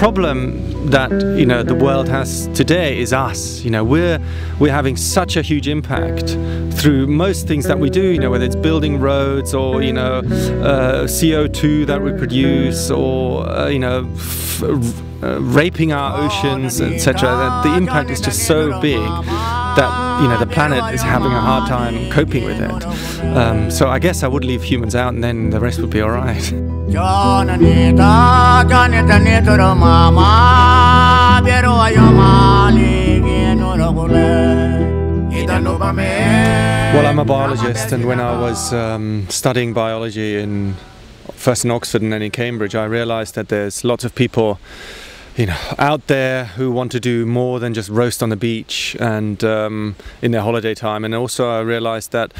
problem that you know the world has today is us. You know, we're we're having such a huge impact through most things that we do. You know, whether it's building roads or you know uh, CO2 that we produce or uh, you know. Uh, raping our oceans, etc. The impact is just so big that you know the planet is having a hard time coping with it. Um, so I guess I would leave humans out, and then the rest would be all right. Well, I'm a biologist, and when I was um, studying biology in first in Oxford and then in Cambridge, I realised that there's lots of people you know, out there who want to do more than just roast on the beach and um, in their holiday time. And also, I realized that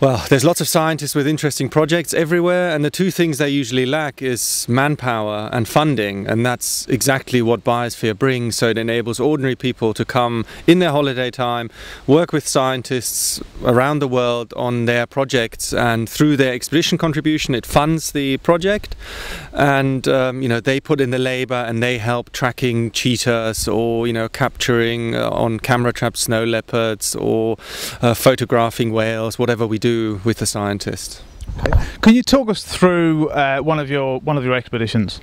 well, there's lots of scientists with interesting projects everywhere, and the two things they usually lack is manpower and funding, and that's exactly what Biosphere brings. So it enables ordinary people to come in their holiday time, work with scientists around the world on their projects, and through their expedition contribution, it funds the project, and um, you know they put in the labor and they help tracking cheetahs or you know capturing uh, on camera trap snow leopards or uh, photographing whales, whatever we do do with the scientist. Okay. Can you talk us through uh, one of your one of your expeditions?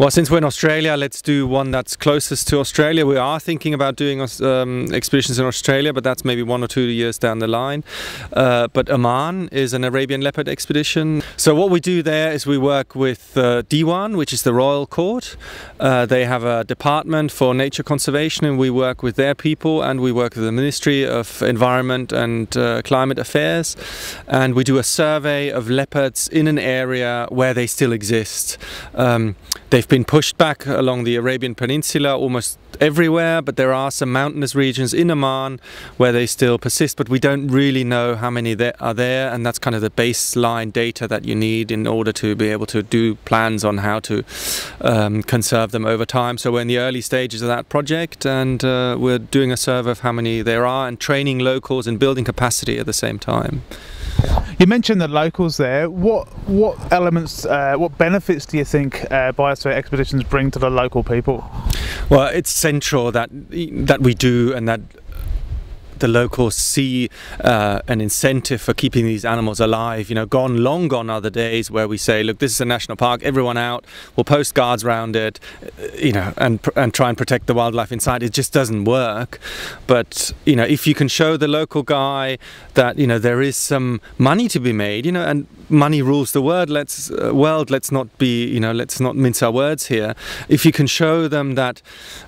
Well, since we're in Australia, let's do one that's closest to Australia. We are thinking about doing um, expeditions in Australia, but that's maybe one or two years down the line. Uh, but Oman is an Arabian leopard expedition. So what we do there is we work with uh, Diwan, which is the royal court. Uh, they have a department for nature conservation, and we work with their people, and we work with the Ministry of Environment and uh, Climate Affairs, and we do a survey of leopards in an area where they still exist. Um, they've been pushed back along the Arabian Peninsula almost everywhere, but there are some mountainous regions in Oman where they still persist, but we don't really know how many there are there, and that's kind of the baseline data that you need in order to be able to do plans on how to um, conserve them over time. So we're in the early stages of that project, and uh, we're doing a survey of how many there are and training locals and building capacity at the same time. You mentioned the locals there. What what elements, uh, what benefits do you think uh, biosphere expeditions bring to the local people? Well, it's central that that we do and that the locals see uh, an incentive for keeping these animals alive. You know, gone long gone are the days where we say, look, this is a national park, everyone out, we'll post guards around it, uh, you know, and and try and protect the wildlife inside. It just doesn't work. But you know, if you can show the local guy that you know there is some money to be made, you know, and money rules the world. Let's uh, world. Let's not be, you know, let's not mince our words here. If you can show them that,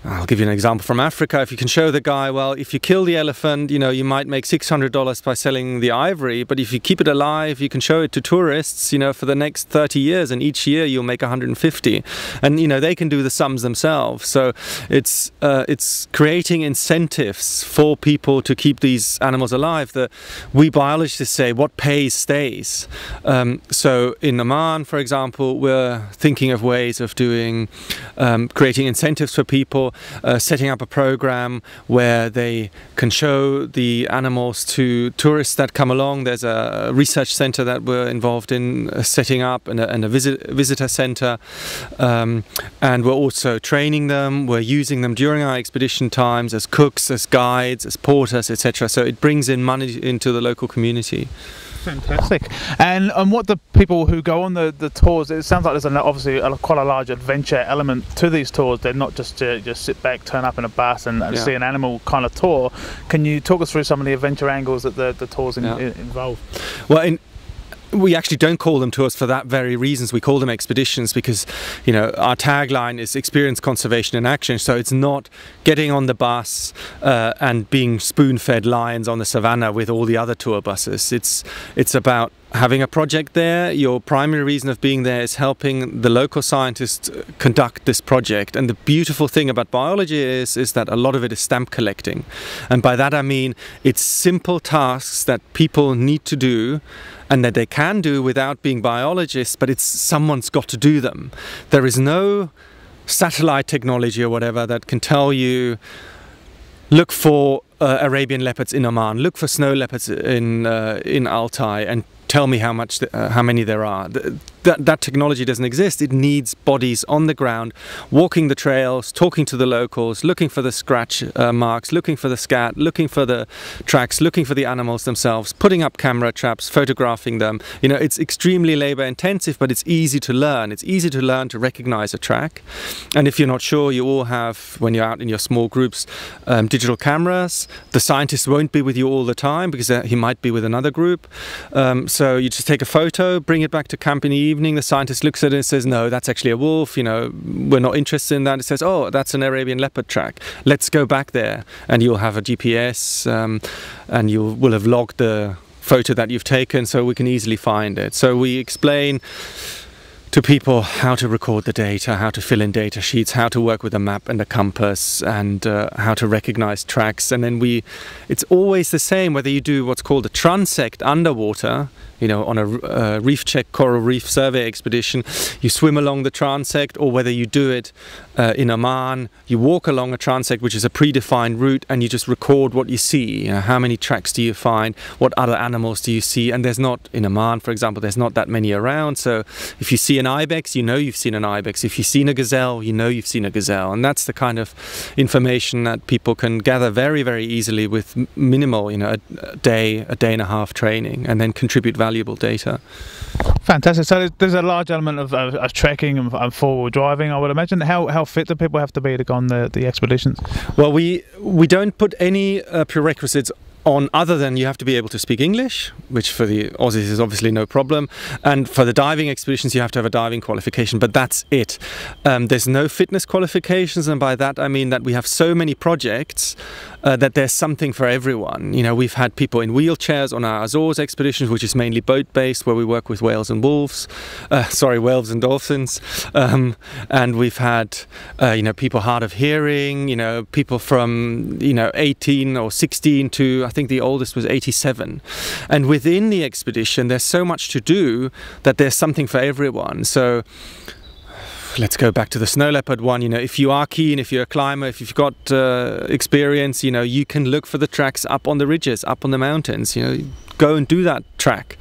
I'll give you an example from Africa. If you can show the guy, well, if you kill the elephant you know you might make $600 by selling the ivory but if you keep it alive you can show it to tourists you know for the next 30 years and each year you'll make 150 and you know they can do the sums themselves. So it's uh, it's creating incentives for people to keep these animals alive that we biologists say what pays stays. Um, so in Oman for example we're thinking of ways of doing um, creating incentives for people uh, setting up a program where they can show the animals to tourists that come along. There's a research center that we're involved in uh, setting up and a, and a visit, visitor center. Um, and we're also training them. We're using them during our expedition times as cooks, as guides, as porters, etc. So it brings in money into the local community. Fantastic. And and what the people who go on the, the tours, it sounds like there's an, obviously a, quite a large adventure element to these tours. They're not just to just sit back, turn up in a bus and, and yeah. see an animal kind of tour. Can you talk us through some of the adventure angles that the, the tours in, yeah. in, involve? Well, in, we actually don't call them tours for that very reasons. We call them expeditions because, you know, our tagline is experience conservation in action. So it's not getting on the bus uh, and being spoon-fed lions on the savannah with all the other tour buses. It's it's about having a project there. Your primary reason of being there is helping the local scientists conduct this project. And the beautiful thing about biology is is that a lot of it is stamp collecting, and by that I mean it's simple tasks that people need to do and that they can do without being biologists, but it's someone's got to do them. There is no satellite technology or whatever that can tell you look for uh, Arabian leopards in Oman, look for snow leopards in uh, in Altai, and tell me how much uh, how many there are. That, that technology doesn't exist. It needs bodies on the ground, walking the trails, talking to the locals, looking for the scratch uh, marks, looking for the scat, looking for the tracks, looking for the animals themselves, putting up camera traps, photographing them. You know, it's extremely labor intensive, but it's easy to learn. It's easy to learn to recognize a track. And if you're not sure, you all have, when you're out in your small groups, um, digital cameras. The scientist won't be with you all the time because uh, he might be with another group. Um, so you just take a photo, bring it back to camp in the evening. Evening, the scientist looks at it and says, no, that's actually a wolf. You know, we're not interested in that. It says, oh, that's an Arabian leopard track. Let's go back there. And you'll have a GPS um, and you will have logged the photo that you've taken so we can easily find it. So we explain to people how to record the data, how to fill in data sheets, how to work with a map and a compass, and uh, how to recognize tracks. And then we, it's always the same whether you do what's called a transect underwater, you know, on a uh, reef check coral reef survey expedition, you swim along the transect, or whether you do it uh, in Oman, you walk along a transect, which is a predefined route, and you just record what you see. You know, how many tracks do you find? What other animals do you see? And there's not, in Oman, for example, there's not that many around. So if you see an ibex, you know you've seen an ibex. If you've seen a gazelle, you know you've seen a gazelle. And that's the kind of information that people can gather very, very easily with minimal, you know, a, a day, a day and a half training, and then contribute value valuable data. Fantastic. So there's a large element of, of, of trekking and, and forward driving. I would imagine. How how fit do people have to be to go on the, the expeditions? Well, we we don't put any uh, prerequisites on other than you have to be able to speak English, which for the Aussies is obviously no problem. And for the diving expeditions, you have to have a diving qualification, but that's it. Um, there's no fitness qualifications, and by that I mean that we have so many projects uh, that there's something for everyone. You know, we've had people in wheelchairs on our Azores expeditions, which is mainly boat-based, where we work with whales and wolves. Uh, sorry, whales and dolphins. Um, and we've had, uh, you know, people hard of hearing. You know, people from you know 18 or 16 to think the oldest was 87. And within the expedition, there's so much to do that there's something for everyone. So let's go back to the snow leopard one. You know, if you are keen, if you're a climber, if you've got uh, experience, you know, you can look for the tracks up on the ridges, up on the mountains. You know, go and do that track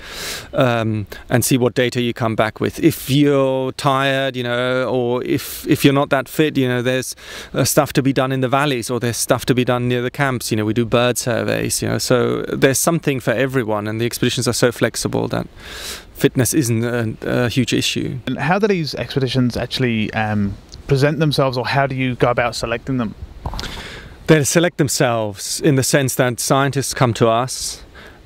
um, and see what data you come back with. If you're tired, you know, or if if you're not that fit, you know, there's uh, stuff to be done in the valleys or there's stuff to be done near the camps. You know, we do bird surveys. You know, so there's something for everyone, and the expeditions are so flexible that fitness isn't a, a huge issue. And how do these expeditions actually um, present themselves, or how do you go about selecting them? They select themselves in the sense that scientists come to us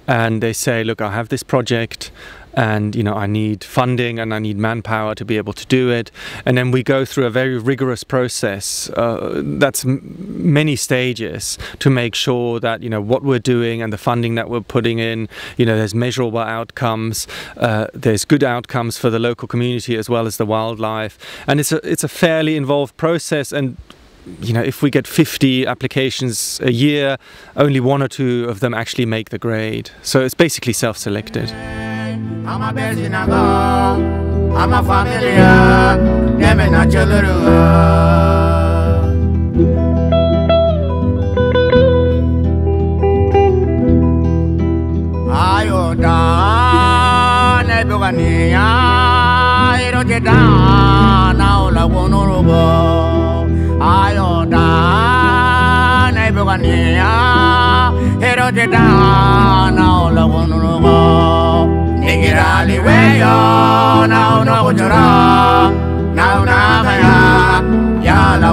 and they say, look, I have this project and you know I need funding and I need manpower to be able to do it. And then we go through a very rigorous process uh, that's many stages to make sure that you know what we're doing and the funding that we're putting in you know there's measurable outcomes uh, there's good outcomes for the local community as well as the wildlife. And it's a it's a fairly involved process and you know, if we get 50 applications a year, only one or two of them actually make the grade. So it's basically self-selected. niya Hero de da na ola wonuro go Nigira liwe yo na ono gojora Na una kaya Ya la